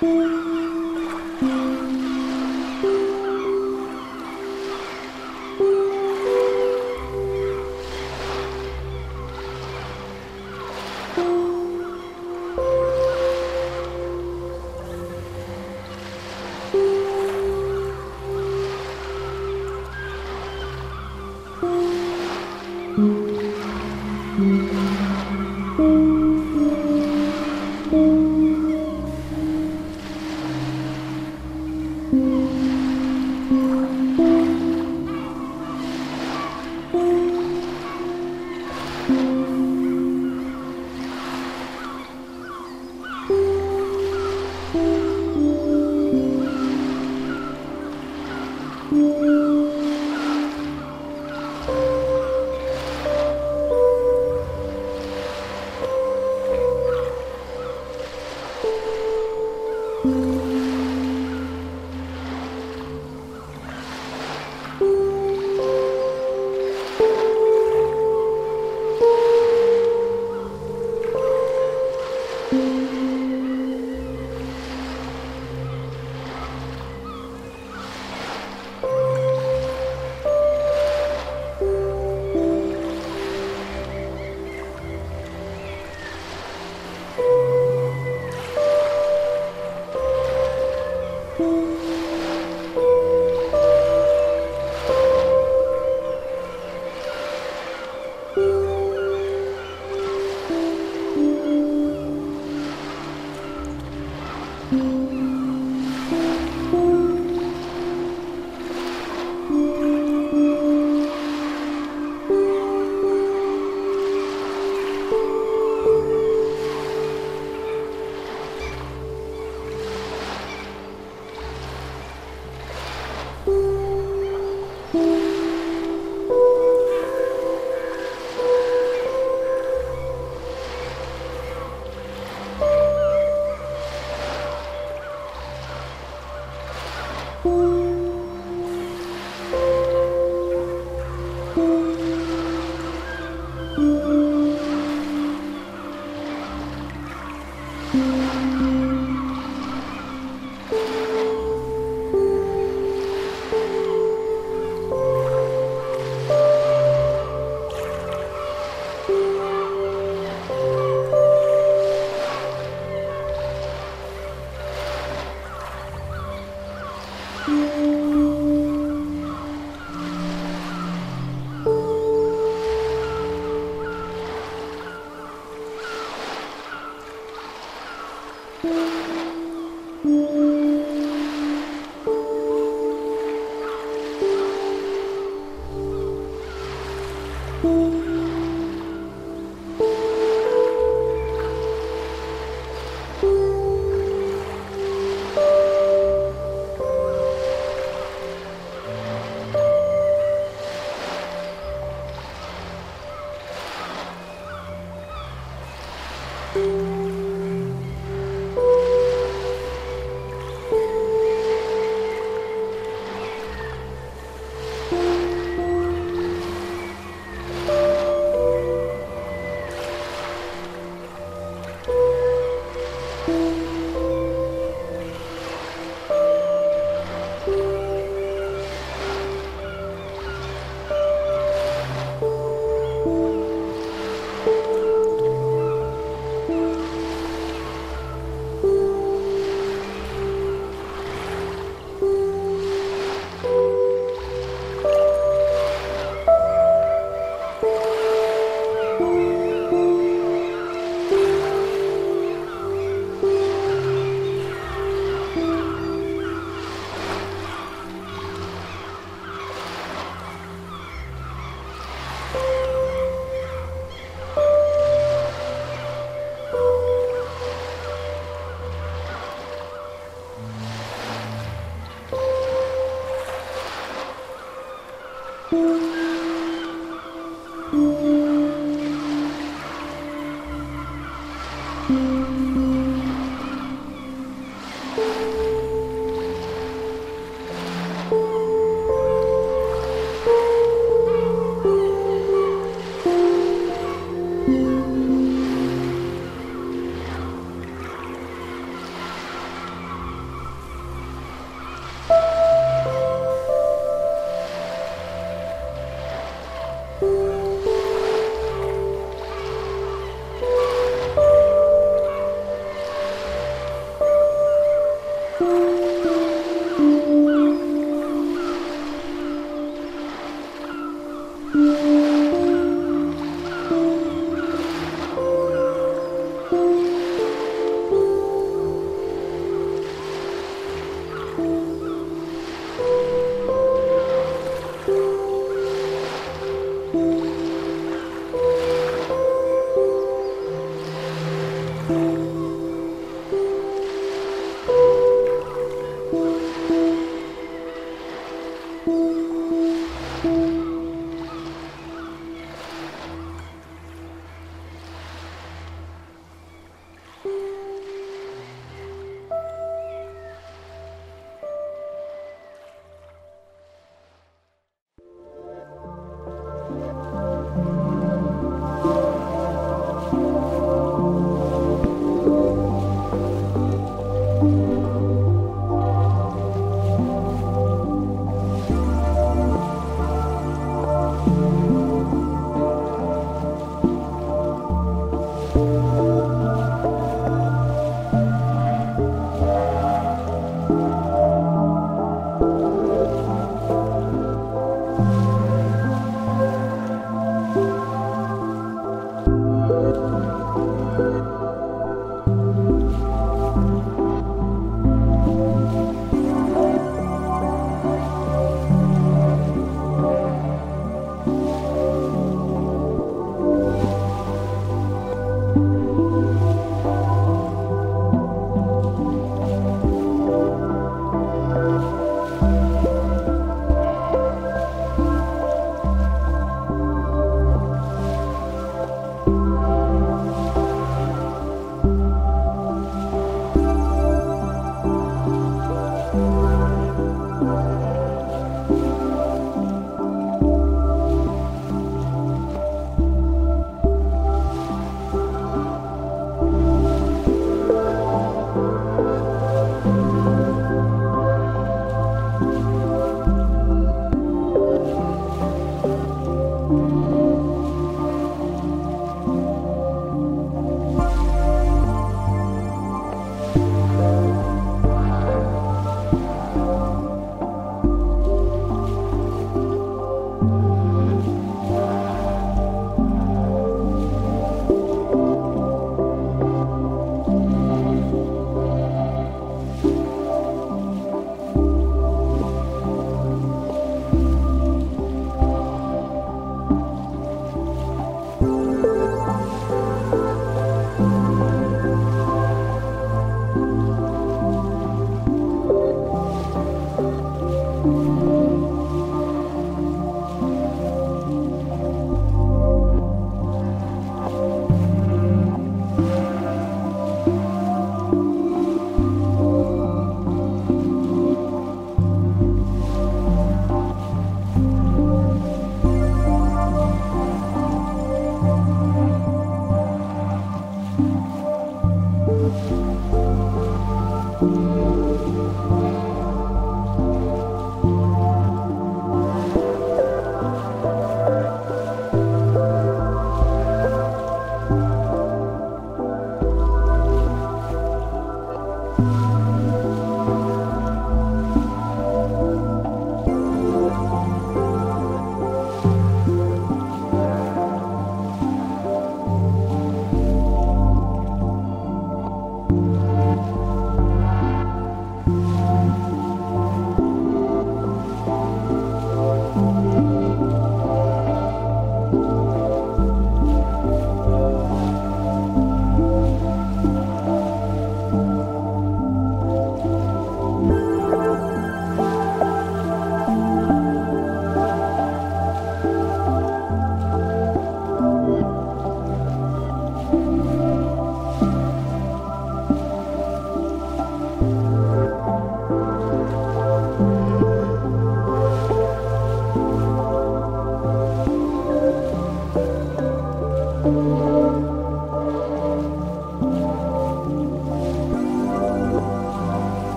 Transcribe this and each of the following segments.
Thank.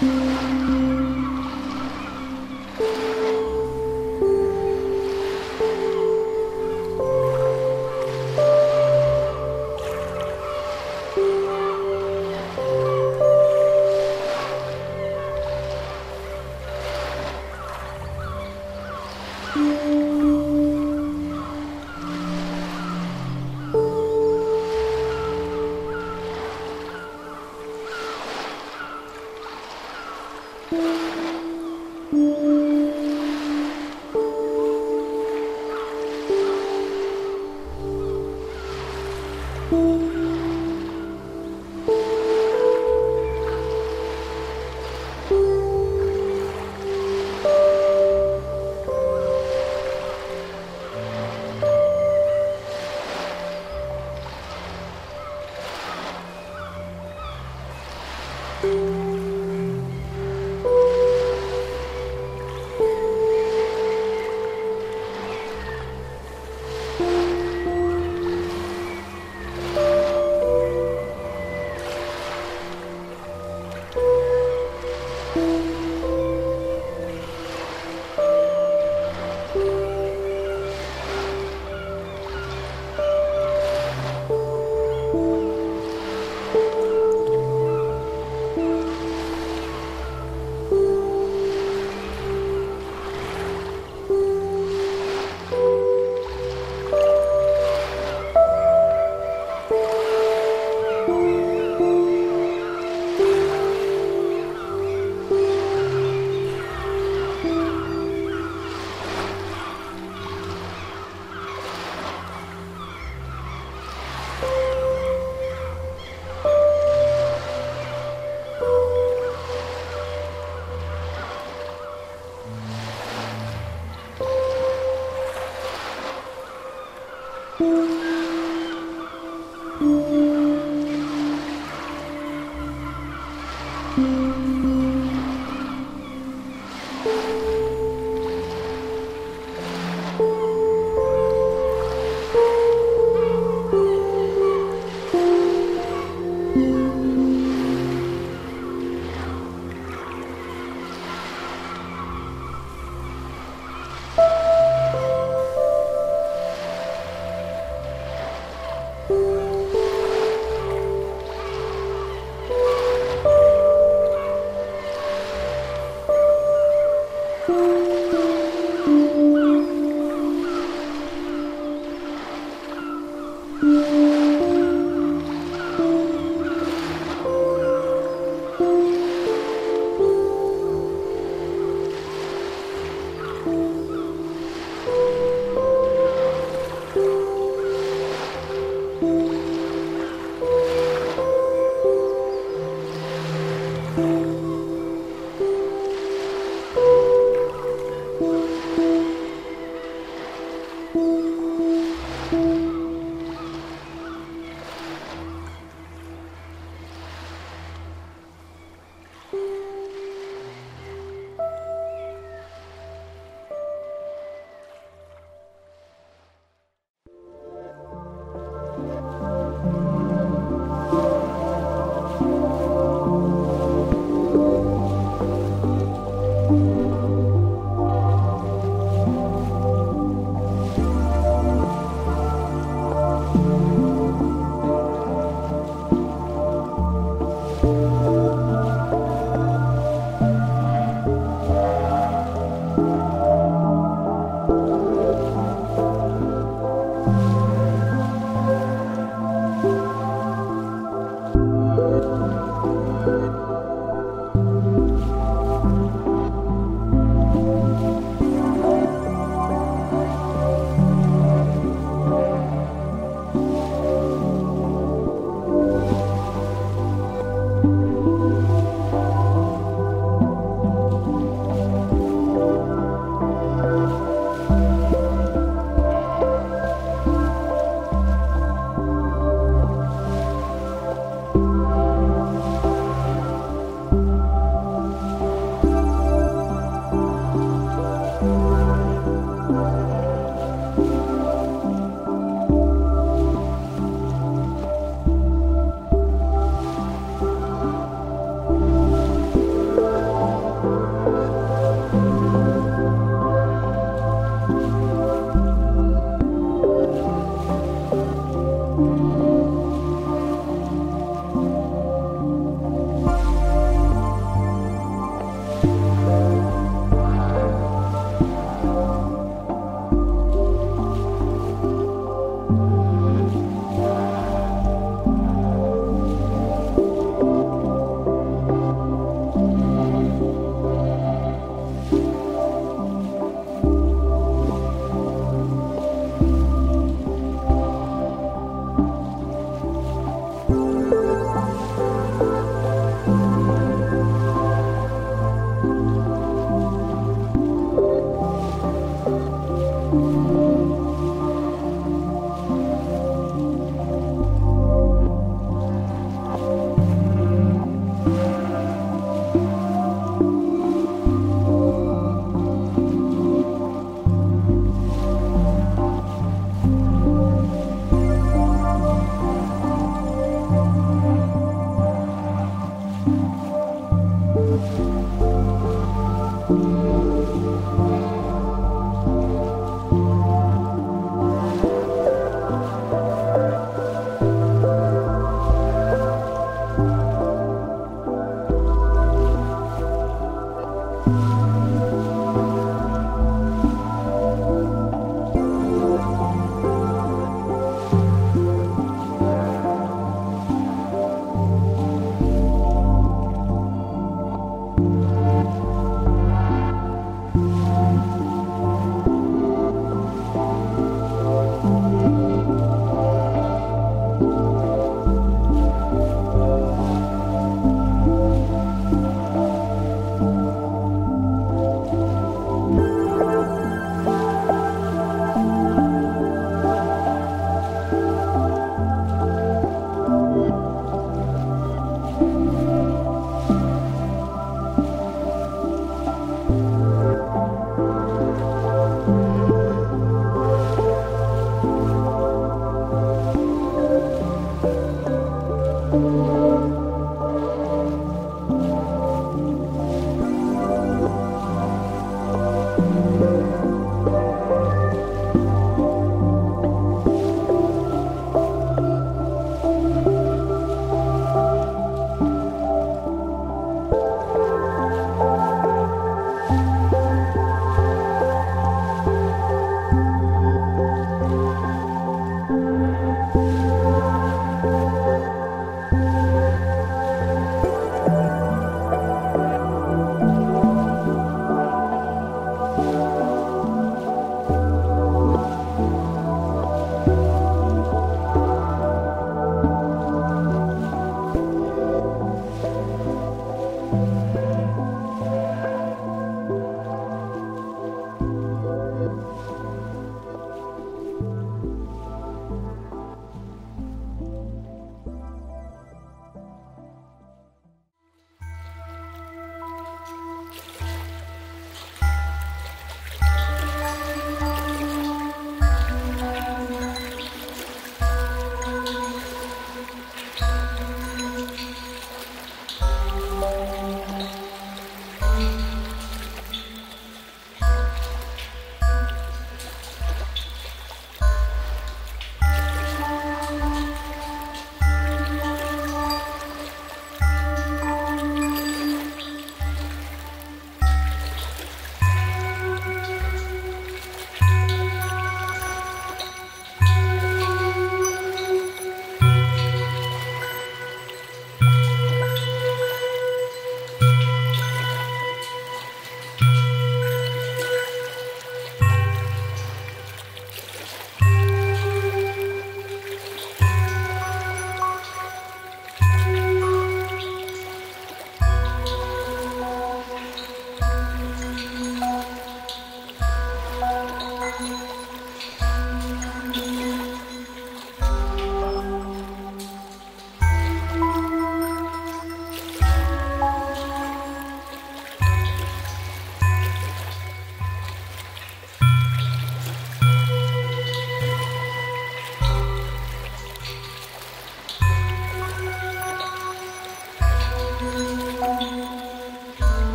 Thank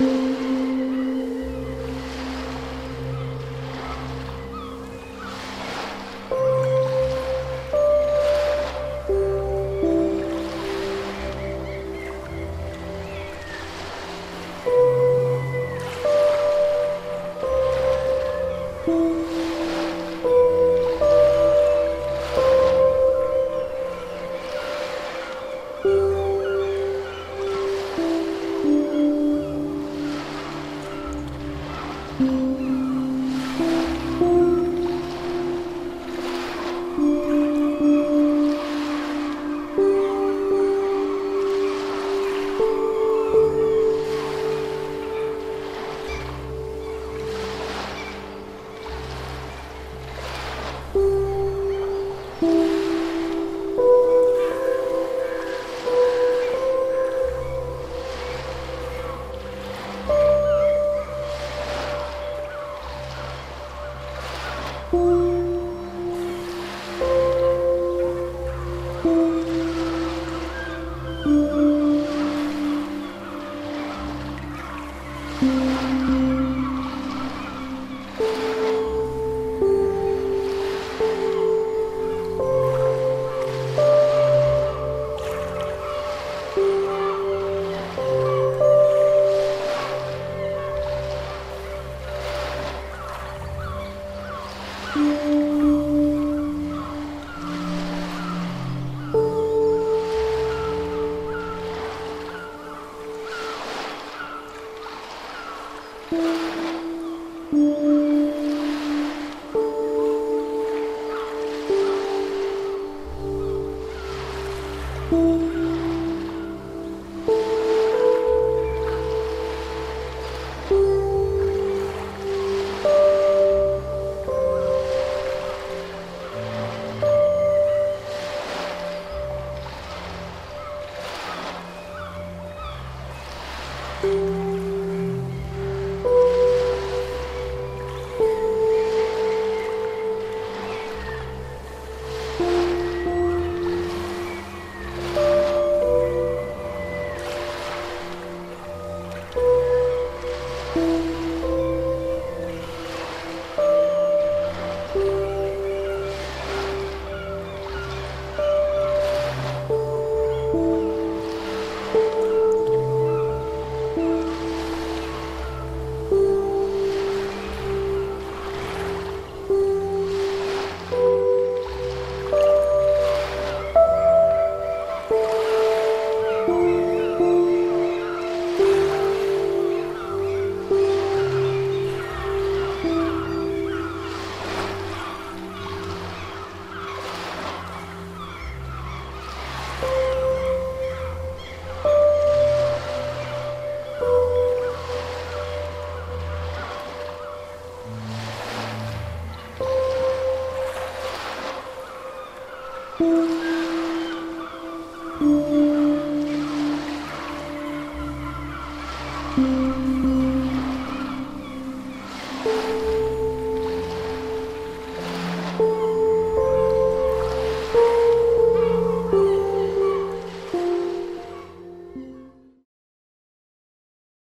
you